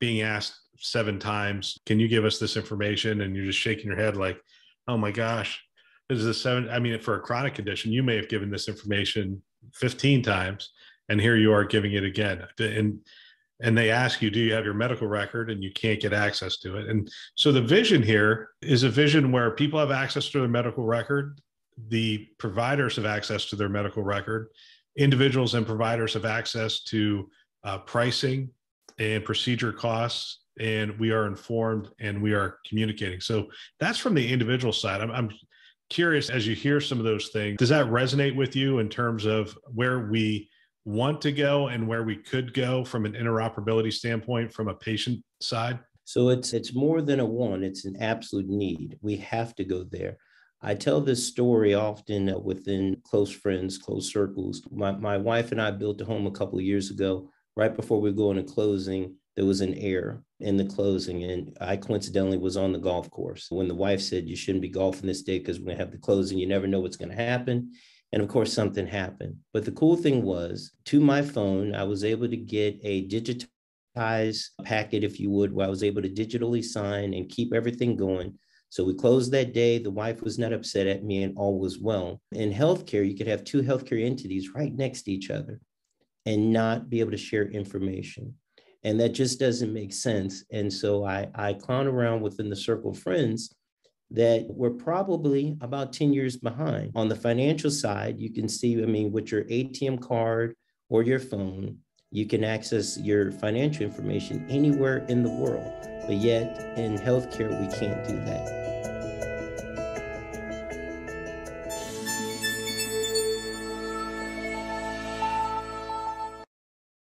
being asked seven times, can you give us this information? And you're just shaking your head like, oh my gosh, this is a seven. I mean, for a chronic condition, you may have given this information 15 times and here you are giving it again. And and they ask you, do you have your medical record? And you can't get access to it. And so the vision here is a vision where people have access to their medical record, the providers have access to their medical record, individuals and providers have access to uh, pricing and procedure costs and we are informed and we are communicating. So that's from the individual side. I'm, I'm, curious as you hear some of those things does that resonate with you in terms of where we want to go and where we could go from an interoperability standpoint from a patient side? So it's it's more than a one it's an absolute need. We have to go there. I tell this story often within close friends, close circles. My, my wife and I built a home a couple of years ago. Right before we go into closing, there was an error in the closing, and I coincidentally was on the golf course when the wife said, You shouldn't be golfing this day because we're going to have the closing. You never know what's going to happen. And of course, something happened. But the cool thing was, to my phone, I was able to get a digitized packet, if you would, where I was able to digitally sign and keep everything going so we closed that day. The wife was not upset at me, and all was well. In healthcare, you could have two healthcare entities right next to each other and not be able to share information. And that just doesn't make sense. And so I, I clown around within the circle of friends that we're probably about 10 years behind. On the financial side, you can see, I mean, with your ATM card or your phone, you can access your financial information anywhere in the world. But yet in healthcare, we can't do that.